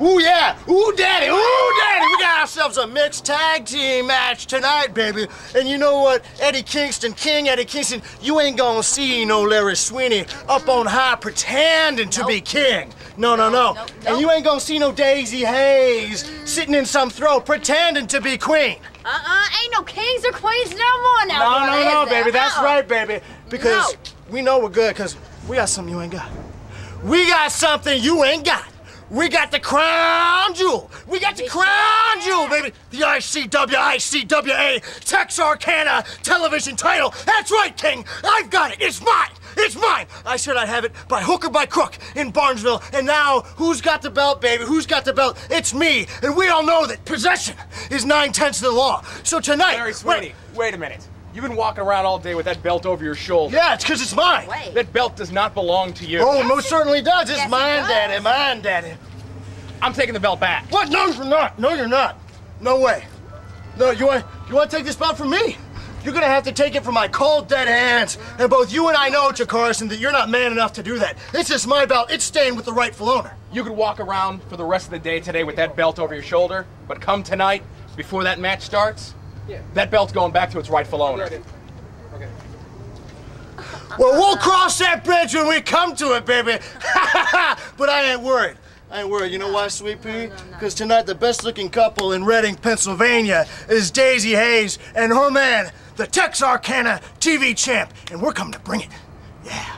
Ooh, yeah. Ooh, daddy. Ooh, daddy. We got ourselves a mixed tag team match tonight, baby. And you know what? Eddie Kingston, King Eddie Kingston, you ain't gonna see no Larry Sweeney up on high pretending to be king. No, no, no. Nope, And you ain't gonna see no Daizee Haze sitting in some throne pretending to be queen. Uh-uh, ain't no kings or queens no more now. No, no, no, baby. That's Uh-uh. right, baby. Because No. we know we're good, because we got something you ain't got. We got something you ain't got. We got the crown jewel. We got the We crown jewel, baby. The ICW, ICWA, Texarkana television title. That's right, King. I've got it. It's mine. It's mine. I said I'd have it by hook or by crook in Barnesville. And now, who's got the belt, baby? Who's got the belt? It's me. And we all know that possession is nine tenths of the law. So tonight. Larry Sweeney, wait a minute. You've been walking around all day with that belt over your shoulder. Yeah, it's because it's mine. Wait. That belt does not belong to you. Oh, it most certainly does. It's Yes, it mine, does. Daddy. Mine, Daddy. I'm taking the belt back. What? No, you're not. No, you're not. No way. No, you want you want to take this belt from me? You're gonna have to take it from my cold, dead hands. And both you and I know, Carson, that you're not man enough to do that. It's just my belt. It's staying with the rightful owner. You could walk around for the rest of the day today with that belt over your shoulder, but come tonight, before that match starts, that belt's going back to its rightful owner. Okay. Well, we'll cross that bridge when we come to it, baby. but I ain't worried. I ain't worried. You know why, Sweet Pea? Because tonight the best-looking couple in Reading, Pennsylvania is Daizee Haze and her man, the Texarkana TV champ, and we're coming to bring it. Yeah.